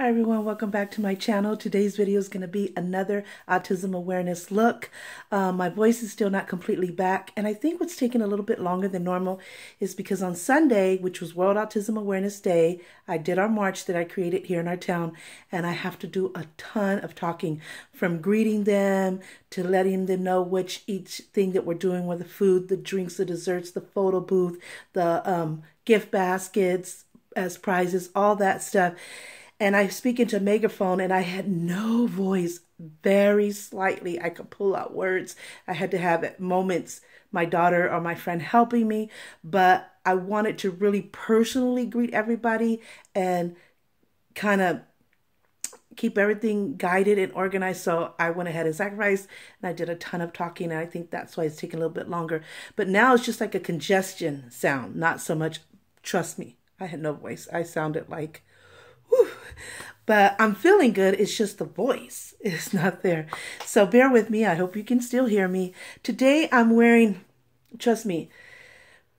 Hi everyone, welcome back to my channel. Today's video is going to be another autism awareness look. Um, my voice is still not completely back and I think what's taking a little bit longer than normal is because on Sunday, which was World Autism Awareness Day, I did our march that I created here in our town and I have to do a ton of talking from greeting them to letting them know which each thing that we're doing with the food, the drinks, the desserts, the photo booth, the um, gift baskets as prizes, all that stuff and I speak into a megaphone and I had no voice, very slightly. I could pull out words. I had to have moments, my daughter or my friend helping me, but I wanted to really personally greet everybody and kind of keep everything guided and organized. So I went ahead and sacrificed and I did a ton of talking. And I think that's why it's taking a little bit longer. But now it's just like a congestion sound, not so much, trust me, I had no voice. I sounded like Whew. But I'm feeling good. It's just the voice is not there. So bear with me. I hope you can still hear me. Today I'm wearing, trust me,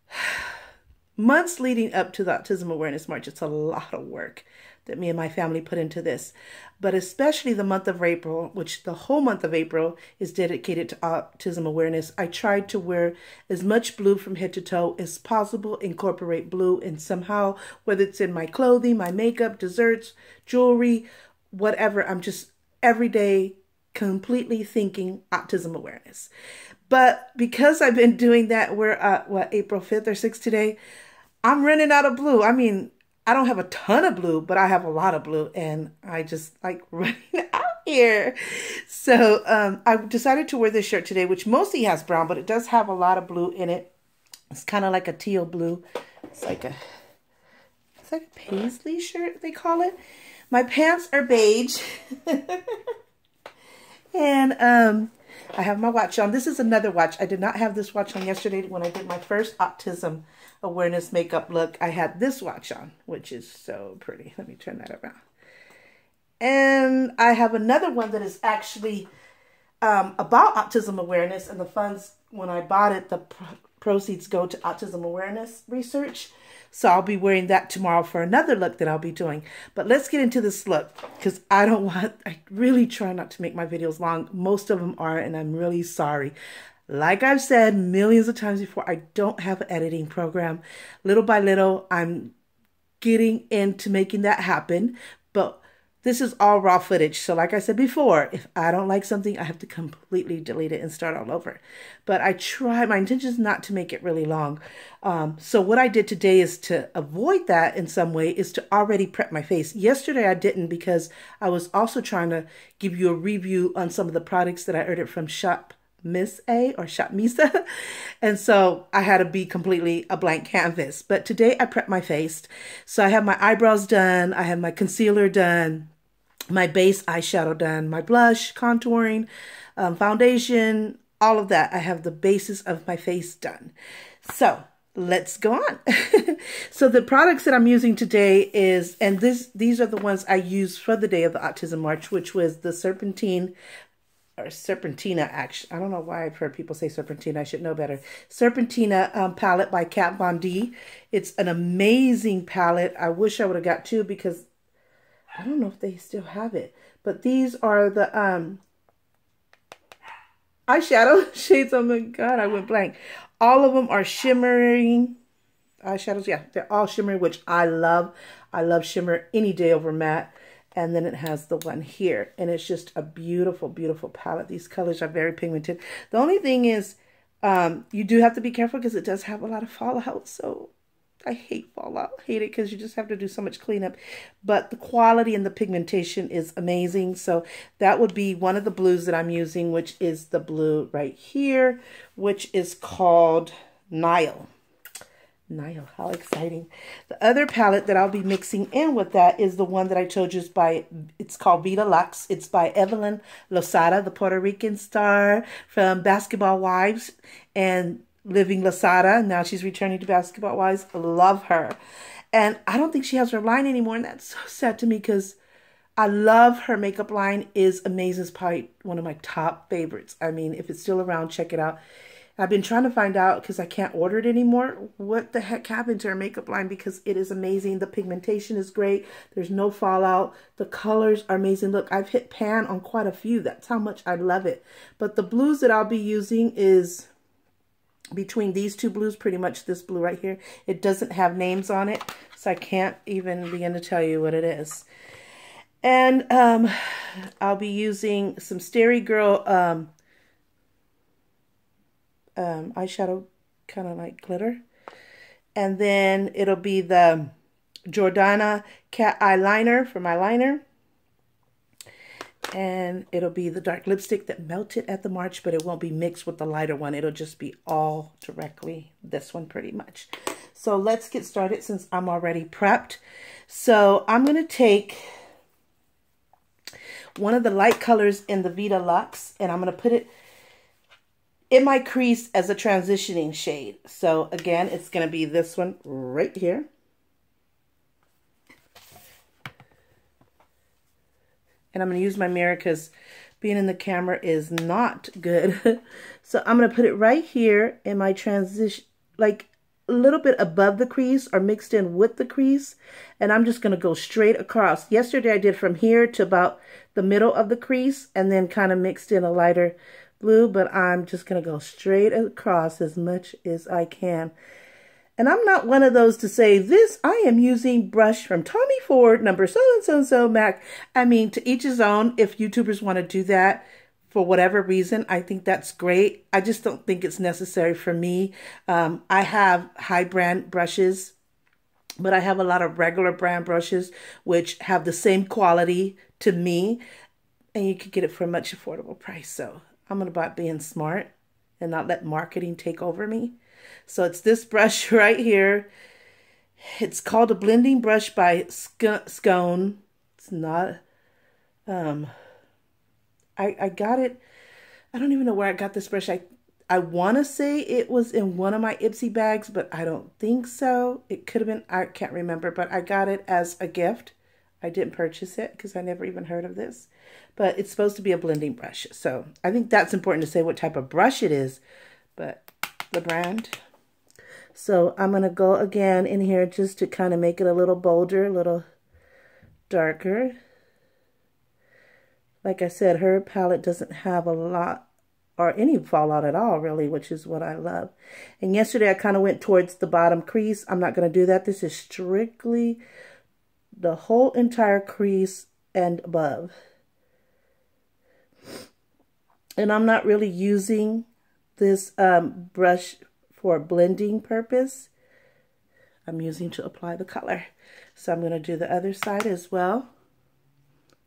months leading up to the Autism Awareness March. It's a lot of work that me and my family put into this. But especially the month of April, which the whole month of April is dedicated to autism awareness, I tried to wear as much blue from head to toe as possible, incorporate blue and somehow, whether it's in my clothing, my makeup, desserts, jewelry, whatever, I'm just every day completely thinking autism awareness. But because I've been doing that, we're at what April 5th or 6th today, I'm running out of blue. I mean, I don't have a ton of blue, but I have a lot of blue and I just like running out here. So um, I decided to wear this shirt today, which mostly has brown, but it does have a lot of blue in it. It's kind of like a teal blue. It's like a, it's like a paisley shirt, they call it. My pants are beige. and um, I have my watch on. This is another watch. I did not have this watch on yesterday when I did my first autism awareness makeup look. I had this watch on, which is so pretty. Let me turn that around. And I have another one that is actually um, about autism awareness. And the funds, when I bought it, the proceeds go to autism awareness research. So I'll be wearing that tomorrow for another look that I'll be doing. But let's get into this look because I don't want, I really try not to make my videos long. Most of them are, and I'm really sorry. Like I've said millions of times before, I don't have an editing program. Little by little, I'm getting into making that happen. But this is all raw footage. So like I said before, if I don't like something, I have to completely delete it and start all over. But I try, my intention is not to make it really long. Um, so what I did today is to avoid that in some way is to already prep my face. Yesterday I didn't because I was also trying to give you a review on some of the products that I ordered from Shop Miss A or Shop Misa. And so I had to be completely a blank canvas. But today I prepped my face. So I have my eyebrows done. I have my concealer done my base eyeshadow done, my blush, contouring, um, foundation, all of that. I have the basis of my face done. So let's go on. so the products that I'm using today is, and this these are the ones I used for the day of the Autism March, which was the Serpentine or Serpentina actually. I don't know why I've heard people say Serpentina. I should know better. Serpentina um, palette by Kat Von D. It's an amazing palette. I wish I would have got two because I don't know if they still have it, but these are the um eyeshadow shades. Oh my god, I went blank. All of them are shimmering eyeshadows. Yeah, they're all shimmering, which I love. I love shimmer any day over matte. And then it has the one here. And it's just a beautiful, beautiful palette. These colors are very pigmented. The only thing is, um, you do have to be careful because it does have a lot of fallout. So I hate fallout. Hate it because you just have to do so much cleanup. But the quality and the pigmentation is amazing. So that would be one of the blues that I'm using, which is the blue right here, which is called Nile. Nile, how exciting. The other palette that I'll be mixing in with that is the one that I told you is by, it's called Vida Lux. It's by Evelyn Lozada, the Puerto Rican star from Basketball Wives. And Evelyn Lozada. Now she's returning to Basketball Wives. Love her. And I don't think she has her line anymore. And that's so sad to me because I love her makeup line is amazing. It's probably one of my top favorites. I mean, if it's still around, check it out. I've been trying to find out because I can't order it anymore. What the heck happened to our makeup line? Because it is amazing. The pigmentation is great. There's no fallout. The colors are amazing. Look, I've hit pan on quite a few. That's how much I love it. But the blues that I'll be using is between these two blues, pretty much this blue right here. It doesn't have names on it, so I can't even begin to tell you what it is. And um, I'll be using some Starry Girl um, um, eyeshadow, kind of like glitter. And then it'll be the Jordana Cat Eyeliner for my liner. And it'll be the dark lipstick that melted at the March, but it won't be mixed with the lighter one. It'll just be all directly this one pretty much. So let's get started since I'm already prepped. So I'm going to take one of the light colors in the Vida Lux and I'm going to put it in my crease as a transitioning shade. So again, it's going to be this one right here. And I'm going to use my mirror because being in the camera is not good. so I'm going to put it right here in my transition, like a little bit above the crease or mixed in with the crease. And I'm just going to go straight across. Yesterday I did from here to about the middle of the crease and then kind of mixed in a lighter blue, but I'm just going to go straight across as much as I can. And I'm not one of those to say this, I am using brush from Tommy Ford, number so-and-so-so MAC. I mean, to each his own. If YouTubers want to do that for whatever reason, I think that's great. I just don't think it's necessary for me. Um, I have high brand brushes, but I have a lot of regular brand brushes, which have the same quality to me. And you could get it for a much affordable price. So I'm about being smart and not let marketing take over me. So it's this brush right here. It's called a blending brush by Scone. It's not, um, I, I got it. I don't even know where I got this brush. I, I want to say it was in one of my Ipsy bags, but I don't think so. It could have been, I can't remember, but I got it as a gift. I didn't purchase it because I never even heard of this but it's supposed to be a blending brush. So I think that's important to say what type of brush it is, but the brand. So I'm going to go again in here just to kind of make it a little bolder, a little darker. Like I said, her palette doesn't have a lot or any fallout at all, really, which is what I love. And yesterday I kind of went towards the bottom crease. I'm not going to do that. This is strictly the whole entire crease and above. And I'm not really using this um, brush for blending purpose. I'm using to apply the color. So I'm going to do the other side as well.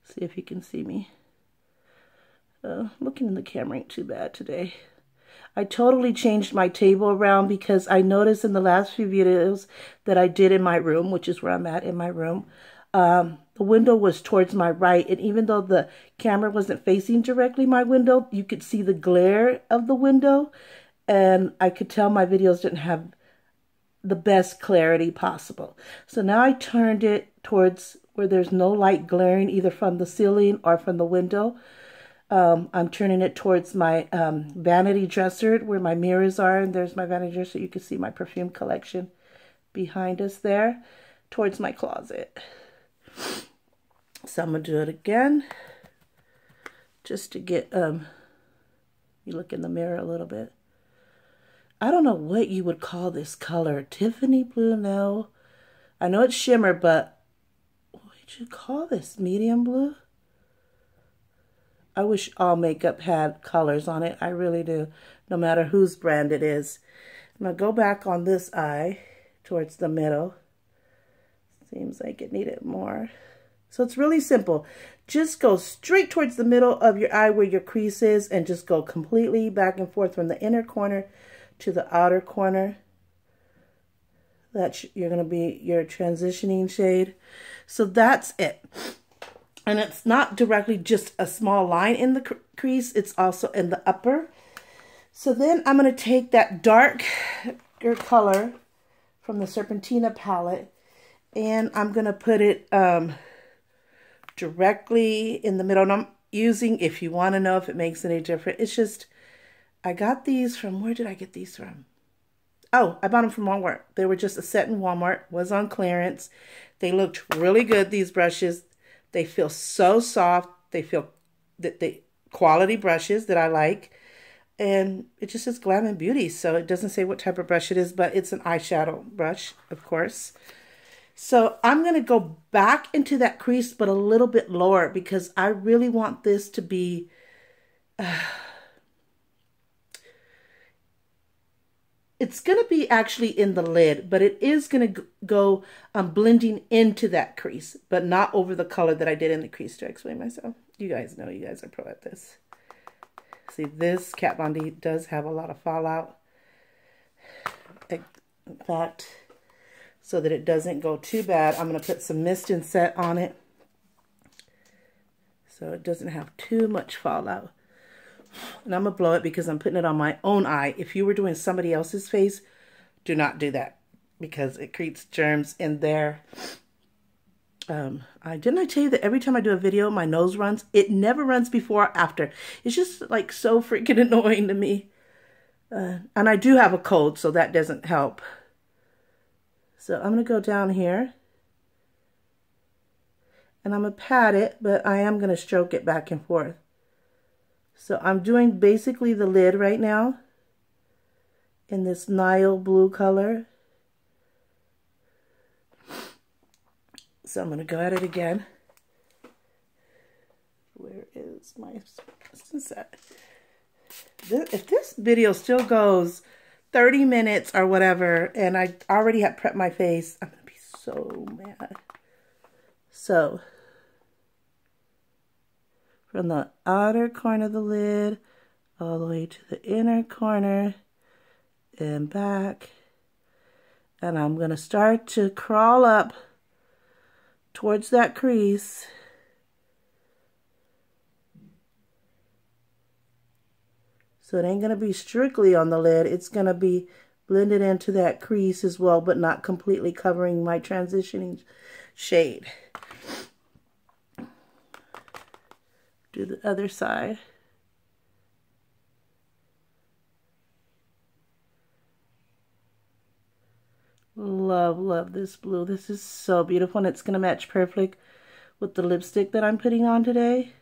See if you can see me. Uh, looking in the camera ain't too bad today. I totally changed my table around because I noticed in the last few videos that I did in my room, which is where I'm at in my room, um, the window was towards my right. And even though the camera wasn't facing directly my window, you could see the glare of the window. And I could tell my videos didn't have the best clarity possible. So now I turned it towards where there's no light glaring either from the ceiling or from the window. Um, I'm turning it towards my um, vanity dresser where my mirrors are. And there's my vanity dresser. You can see my perfume collection behind us there towards my closet. So I'm going to do it again just to get, um, you look in the mirror a little bit. I don't know what you would call this color. Tiffany blue? No. I know it's shimmer, but what would you call this? Medium blue? I wish all makeup had colors on it. I really do, no matter whose brand it is. I'm going to go back on this eye towards the middle. Seems like it needed more. So it's really simple. Just go straight towards the middle of your eye where your crease is and just go completely back and forth from the inner corner to the outer corner. That's you're going to be your transitioning shade. So that's it. And it's not directly just a small line in the crease. It's also in the upper. So then I'm going to take that darker color from the Serpentina palette and I'm going to put it um, directly in the middle. And I'm using, if you want to know if it makes any difference, it's just I got these from, where did I get these from? Oh, I bought them from Walmart. They were just a set in Walmart, was on clearance. They looked really good, these brushes. They feel so soft. They feel that they quality brushes that I like. And it just says Glam and Beauty. So it doesn't say what type of brush it is, but it's an eyeshadow brush, of course. So I'm going to go back into that crease, but a little bit lower because I really want this to be... Uh, it's going to be actually in the lid, but it is going to go um, blending into that crease, but not over the color that I did in the crease to explain myself. You guys know you guys are pro at this. See, this Kat Von D does have a lot of fallout. In fact, so that it doesn't go too bad, I'm going to put some mist and set on it so it doesn't have too much fallout. And I'm going to blow it because I'm putting it on my own eye. If you were doing somebody else's face, do not do that because it creates germs in there. Um, I didn't I tell you that every time I do a video, my nose runs. It never runs before or after. It's just like so freaking annoying to me. Uh, and I do have a cold, so that doesn't help. So I'm going to go down here. And I'm going to pat it, but I am going to stroke it back and forth. So I'm doing basically the lid right now in this Nile blue color. So I'm going to go at it again. Where is my set? If this video still goes 30 minutes or whatever, and I already have prepped my face, I'm going to be so mad. So from the outer corner of the lid all the way to the inner corner and back. And I'm going to start to crawl up towards that crease. So it ain't going to be strictly on the lid. It's going to be blended into that crease as well, but not completely covering my transitioning shade. Do the other side. Love, love this blue. This is so beautiful and it's going to match perfect with the lipstick that I'm putting on today.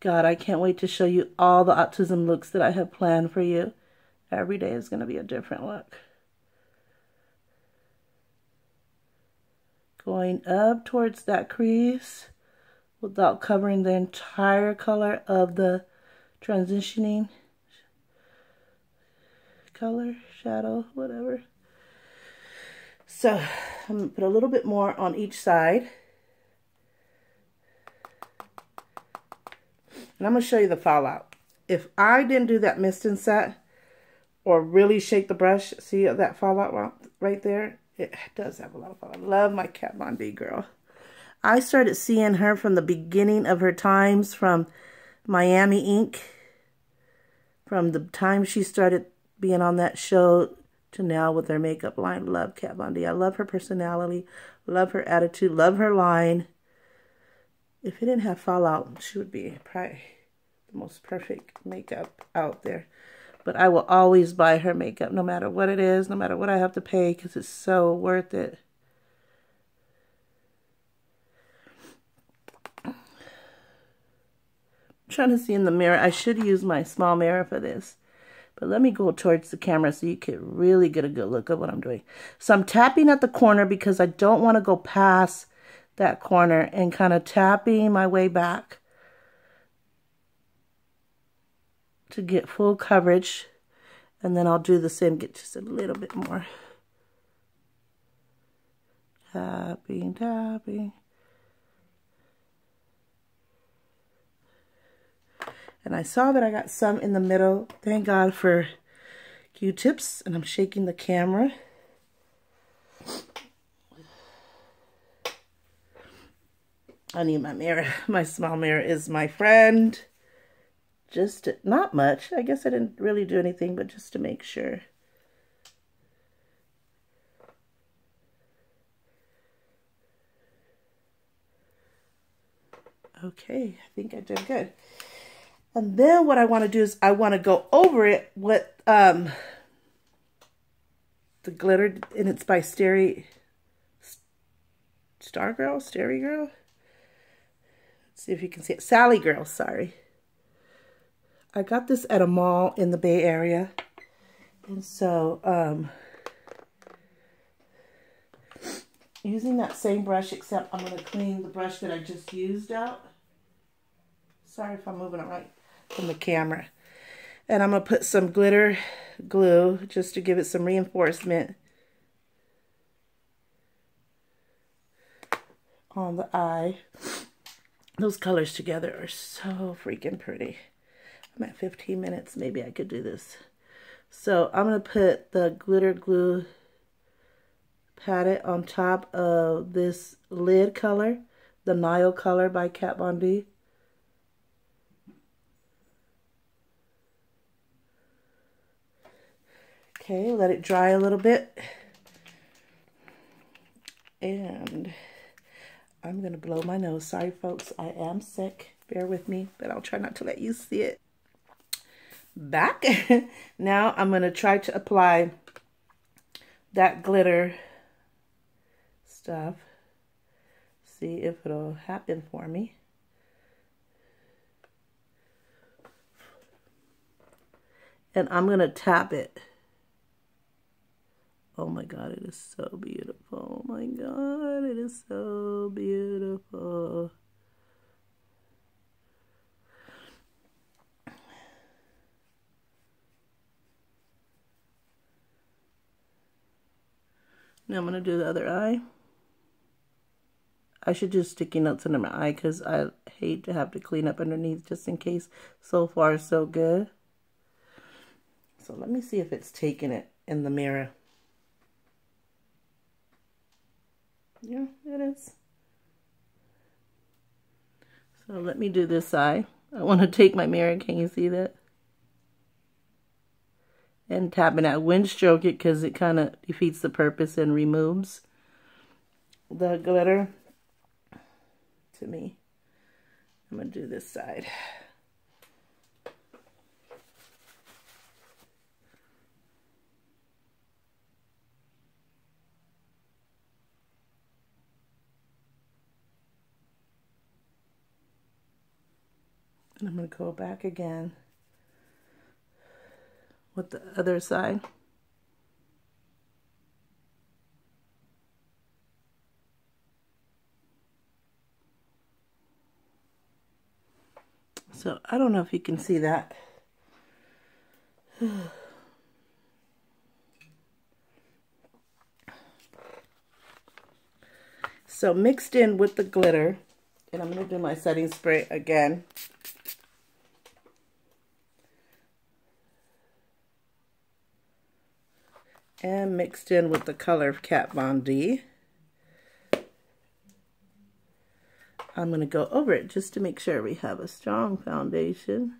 God, I can't wait to show you all the autism looks that I have planned for you. Every day is going to be a different look. Going up towards that crease without covering the entire color of the transitioning color, shadow, whatever. So I'm going to put a little bit more on each side. And I'm going to show you the fallout. If I didn't do that mist and set or really shake the brush, see that fallout right there? It does have a lot of fun. I love my Kat Von D girl. I started seeing her from the beginning of her times from Miami Ink. From the time she started being on that show to now with her makeup line. Love Kat Von D. I love her personality. Love her attitude. Love her line. If it didn't have fallout, she would be probably the most perfect makeup out there. But I will always buy her makeup no matter what it is, no matter what I have to pay because it's so worth it. I'm trying to see in the mirror. I should use my small mirror for this. But let me go towards the camera so you can really get a good look at what I'm doing. So I'm tapping at the corner because I don't want to go past that corner and kind of tapping my way back to get full coverage. And then I'll do the same, get just a little bit more. Tapping, tapping. And I saw that I got some in the middle. Thank God for Q-tips. And I'm shaking the camera. I need my mirror. My small mirror is my friend just to, not much. I guess I didn't really do anything, but just to make sure. Okay, I think I did good. And then what I want to do is I want to go over it with um, the glitter, and it's by Starry, Star Girl, Starry Girl. Let's see if you can see it. Sally Girl, sorry. I got this at a mall in the Bay Area. And so, um, using that same brush, except I'm going to clean the brush that I just used out. Sorry if I'm moving it right from the camera. And I'm going to put some glitter glue just to give it some reinforcement on the eye. Those colors together are so freaking pretty. I'm at 15 minutes. Maybe I could do this. So I'm going to put the glitter glue palette on top of this lid color, the Nile color by Kat Von D. Okay, let it dry a little bit. And I'm going to blow my nose. Sorry, folks, I am sick. Bear with me, but I'll try not to let you see it. Back. now I'm going to try to apply that glitter stuff. See if it'll happen for me. And I'm going to tap it. Oh my God, it is so beautiful. Oh my God, it is so beautiful. Now I'm going to do the other eye. I should do sticky notes under my eye because I hate to have to clean up underneath just in case. So far, so good. So let me see if it's taking it in the mirror. Yeah, it is. So let me do this eye. I want to take my mirror. Can you see that? And tapping that wind stroke it because it kind of defeats the purpose and removes the glitter to me. I'm going to do this side. And I'm going to go back again with the other side. So I don't know if you can see that. so mixed in with the glitter, and I'm going to do my setting spray again. And mixed in with the color of Kat Von D. I'm going to go over it just to make sure we have a strong foundation.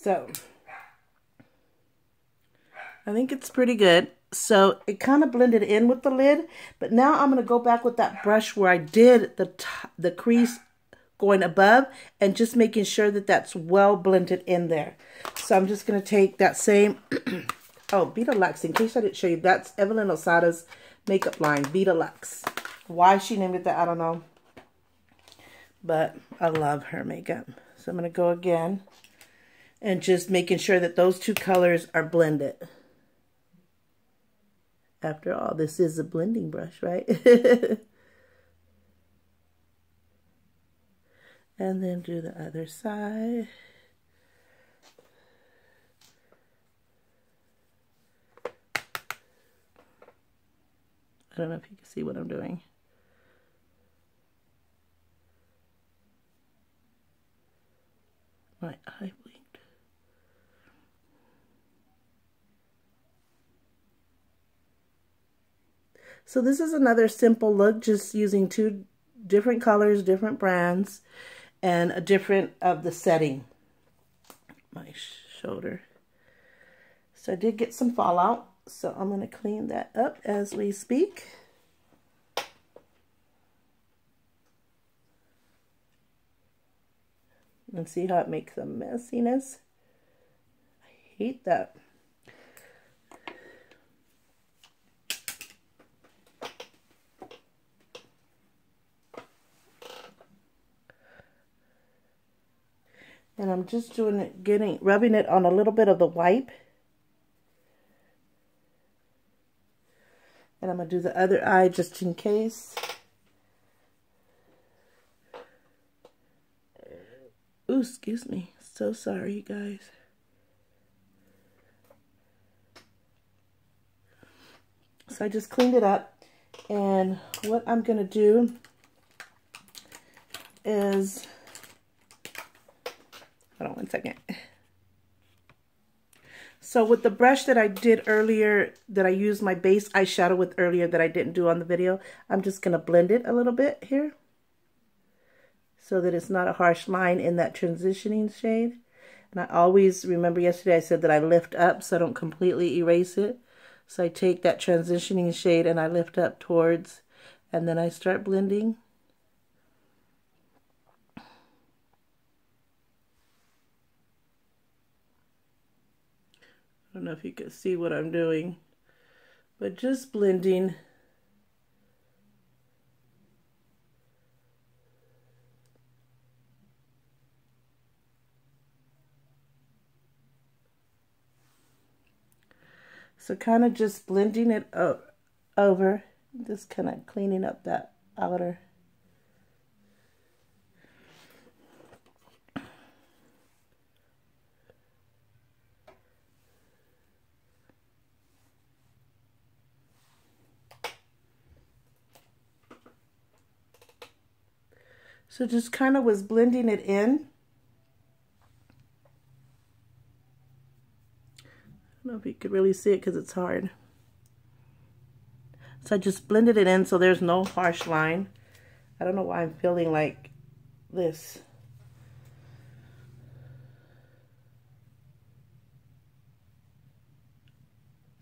So, I think it's pretty good. So it kind of blended in with the lid. But now I'm going to go back with that brush where I did the, the crease going above and just making sure that that's well blended in there. So I'm just going to take that same, oh, Vida Lux, in case I didn't show you, that's Evelyn Lozada's makeup line, Vida Lux. Why she named it that, I don't know. But I love her makeup. So I'm going to go again and just making sure that those two colors are blended. After all, this is a blending brush, right? and then do the other side. I don't know if you can see what I'm doing. My eye So this is another simple look, just using two different colors, different brands, and a different of the setting. My shoulder. So I did get some fallout, so I'm going to clean that up as we speak. And see how it makes a messiness? I hate that. And I'm just doing it, getting, rubbing it on a little bit of the wipe. And I'm going to do the other eye just in case. Ooh, excuse me. So sorry, you guys. So I just cleaned it up. And what I'm going to do is Hold on one second. So with the brush that I did earlier, that I used my base eyeshadow with earlier that I didn't do on the video, I'm just going to blend it a little bit here. So that it's not a harsh line in that transitioning shade. And I always, remember yesterday I said that I lift up so I don't completely erase it. So I take that transitioning shade and I lift up towards, and then I start blending. Don't know if you can see what I'm doing, but just blending. So kind of just blending it up over, just kind of cleaning up that outer So just kind of was blending it in. I don't know if you could really see it because it's hard. So I just blended it in so there's no harsh line. I don't know why I'm feeling like this.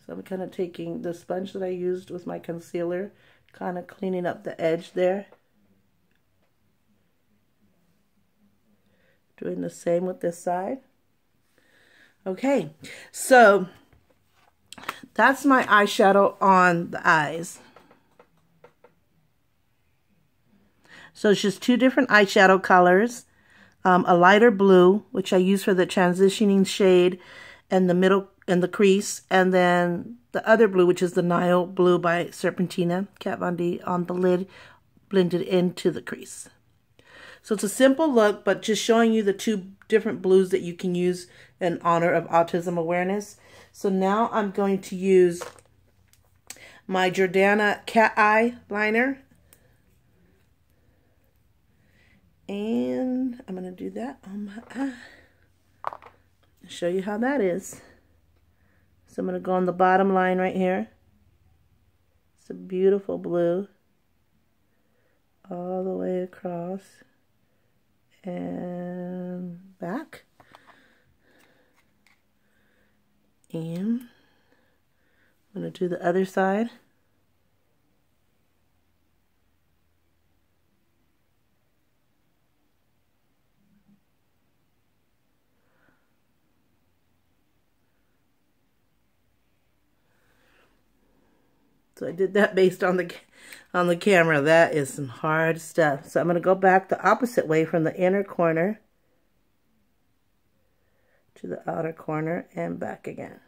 So I'm kind of taking the sponge that I used with my concealer, kind of cleaning up the edge there. Doing the same with this side. Okay, so that's my eyeshadow on the eyes. So it's just two different eyeshadow colors. Um, a lighter blue, which I use for the transitioning shade and the middle and the crease. And then the other blue, which is the Nile Blue by Serpentina, Kat Von D on the lid, blended into the crease. So it's a simple look, but just showing you the two different blues that you can use in honor of autism awareness. So now I'm going to use my Jordana Cat Eye Liner. And I'm going to do that on my eye. Show you how that is. So I'm going to go on the bottom line right here. It's a beautiful blue. All the way across and back. And I'm going to do the other side. So I did that based on the on the camera. That is some hard stuff. So I'm going to go back the opposite way from the inner corner to the outer corner and back again.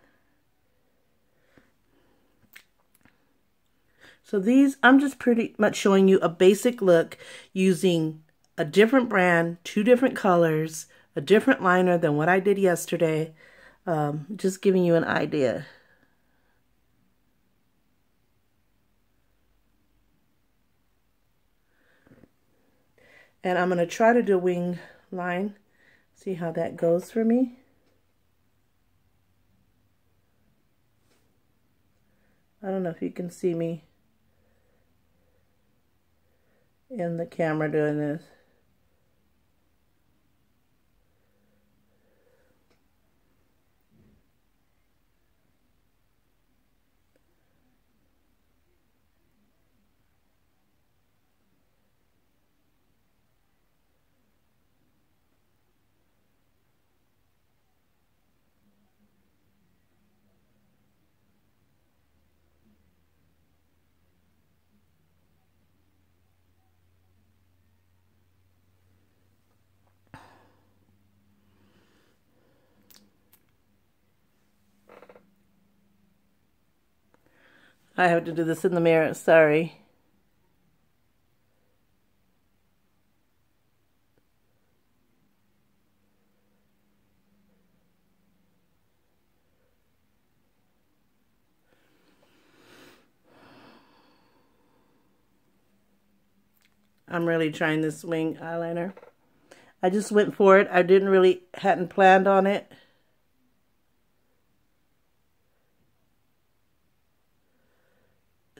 So these, I'm just pretty much showing you a basic look using a different brand, two different colors, a different liner than what I did yesterday. Um, just giving you an idea. And I'm going to try to do wing line. See how that goes for me. I don't know if you can see me in the camera doing this. I have to do this in the mirror, sorry. I'm really trying this wing eyeliner. I just went for it. I didn't really, hadn't planned on it.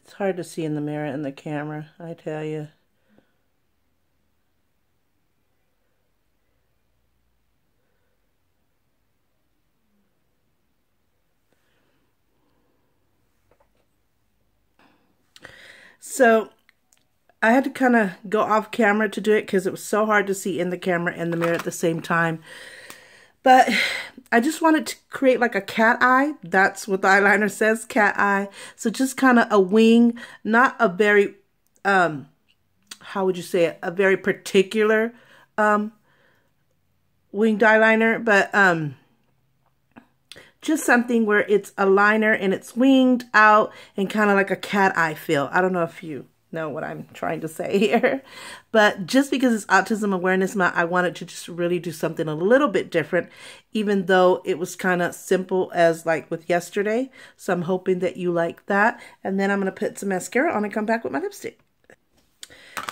It's hard to see in the mirror and the camera, I tell you. So I had to kind of go off camera to do it because it was so hard to see in the camera and the mirror at the same time. But I just wanted to create like a cat eye. That's what the eyeliner says, cat eye. So just kind of a wing, not a very, um, how would you say it? A very particular um, winged eyeliner, but um, just something where it's a liner and it's winged out and kind of like a cat eye feel. I don't know if you know what I'm trying to say here. But just because it's Autism Awareness Month, I wanted to just really do something a little bit different, even though it was kind of simple as like with yesterday. So I'm hoping that you like that. And then I'm going to put some mascara on and come back with my lipstick.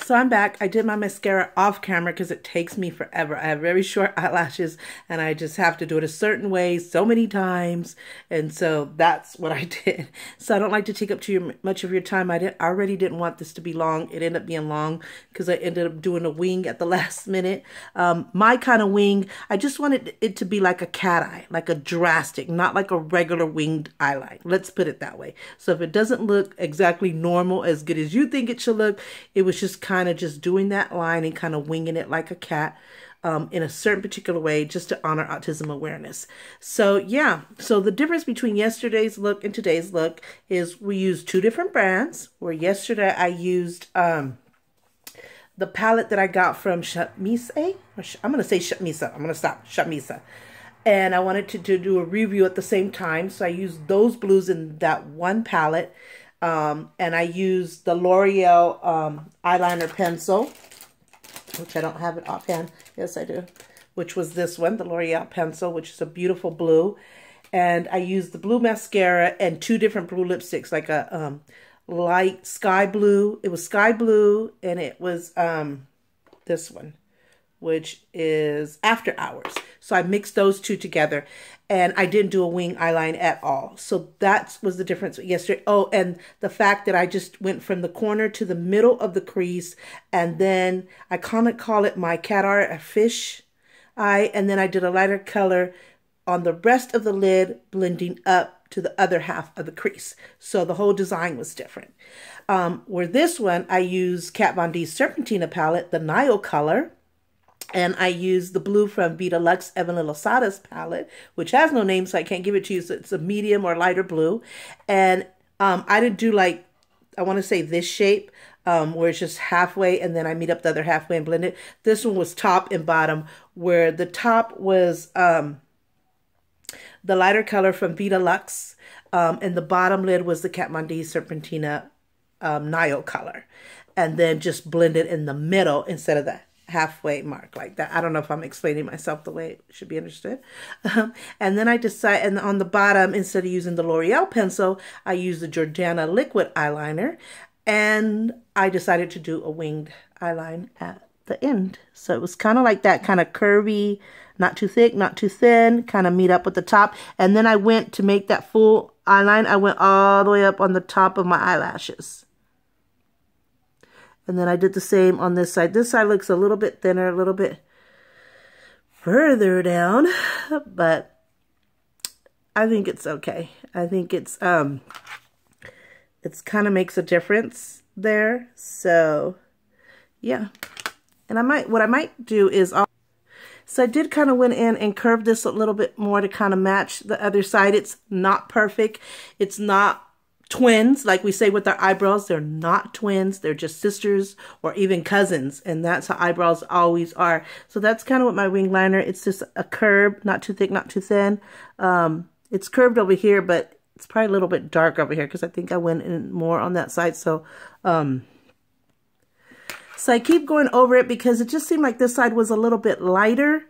So I'm back. I did my mascara off camera because it takes me forever. I have very short eyelashes and I just have to do it a certain way so many times. And so that's what I did. So I don't like to take up too much of your time. I, did, I already didn't want this to be long. It ended up being long because I ended up doing a wing at the last minute. Um, my kind of wing, I just wanted it to be like a cat eye, like a drastic, not like a regular winged eyeline. Let's put it that way. So if it doesn't look exactly normal, as good as you think it should look, it was just kind of just doing that line and kind of winging it like a cat um, in a certain particular way just to honor autism awareness. So yeah, so the difference between yesterday's look and today's look is we use two different brands. Where yesterday I used um, the palette that I got from Shamisa. I'm going to say Shamisa. I'm going to stop. Shamisa. And I wanted to, to do a review at the same time. So I used those blues in that one palette. Um, and I used the L'Oreal um, eyeliner pencil, which I don't have it offhand. Yes, I do. Which was this one, the L'Oreal pencil, which is a beautiful blue. And I used the blue mascara and two different blue lipsticks, like a um, light sky blue. It was sky blue, and it was um, this one which is After Hours. So I mixed those two together and I didn't do a wing eyeline at all. So that was the difference yesterday. Oh, and the fact that I just went from the corner to the middle of the crease and then I kind of call it my cat eye, a fish eye, and then I did a lighter color on the rest of the lid blending up to the other half of the crease. So the whole design was different. Um, where this one, I use Kat Von D's Serpentina palette, the Nile color, and I use the blue from Vida Lux Evelyn Lozada's palette, which has no name, so I can't give it to you. So it's a medium or lighter blue. And um, I didn't do like, I want to say this shape, um, where it's just halfway and then I meet up the other halfway and blend it. This one was top and bottom, where the top was um, the lighter color from Vida Lux, um, and the bottom lid was the Kat Von D Serpentina um, Nile color. And then just blend it in the middle instead of that halfway mark like that. I don't know if I'm explaining myself the way it should be understood. Um, and then I decide, and on the bottom, instead of using the L'Oreal pencil, I use the Jordana liquid eyeliner. And I decided to do a winged eyeline at the end. So it was kind of like that kind of curvy, not too thick, not too thin, kind of meet up with the top. And then I went to make that full eyeline. I went all the way up on the top of my eyelashes. And then I did the same on this side. This side looks a little bit thinner, a little bit further down, but I think it's okay. I think it's, um, it's kind of makes a difference there. So, yeah. And I might, what I might do is, I'll, so I did kind of went in and curved this a little bit more to kind of match the other side. It's not perfect. It's not twins, like we say with our eyebrows. They're not twins. They're just sisters or even cousins. And that's how eyebrows always are. So that's kind of what my wing liner. It's just a curve, not too thick, not too thin. Um, it's curved over here, but it's probably a little bit dark over here because I think I went in more on that side. So, um, so I keep going over it because it just seemed like this side was a little bit lighter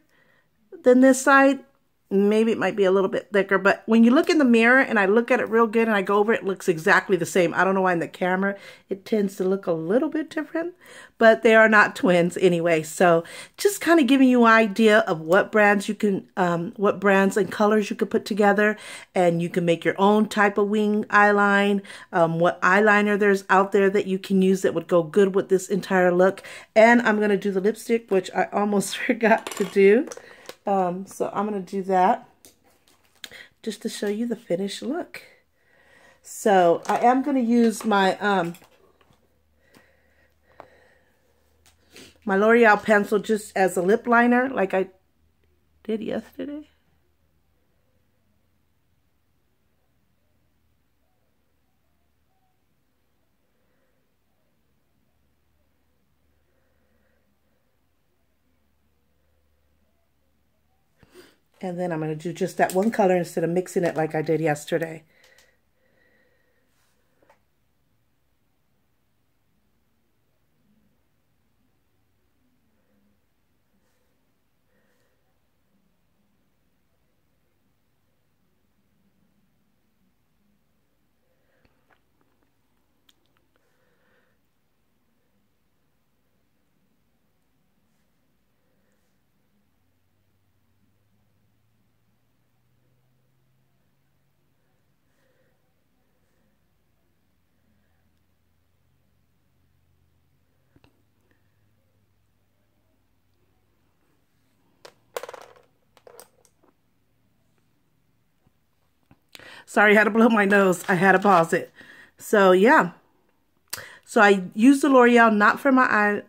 than this side maybe it might be a little bit thicker but when you look in the mirror and I look at it real good and I go over it, it looks exactly the same. I don't know why in the camera it tends to look a little bit different but they are not twins anyway. So just kind of giving you an idea of what brands you can um, what brands and colors you could put together and you can make your own type of wing eyeline um, what eyeliner there's out there that you can use that would go good with this entire look. And I'm gonna do the lipstick which I almost forgot to do um, so I'm going to do that just to show you the finished look. So I am going to use my um, my L'Oreal pencil just as a lip liner like I did yesterday. And then I'm going to do just that one color instead of mixing it like I did yesterday. Sorry, I had to blow my nose. I had to pause it. So, yeah. So, I used the L'Oreal not for my eye,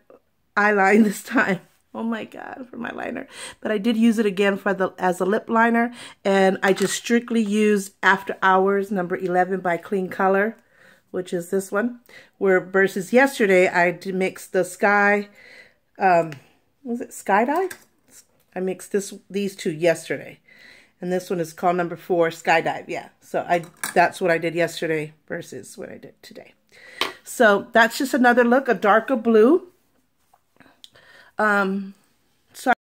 eyeline this time. Oh my God, for my liner. But I did use it again for the as a lip liner. And I just strictly used After Hours number 11 by Kleancolor, which is this one. Where versus yesterday, I mixed the Sky, um, was it Sky Dye? I mixed this these two yesterday. And this one is called number four, Skydive. Yeah, so I that's what I did yesterday versus what I did today. So that's just another look, a darker blue. Um,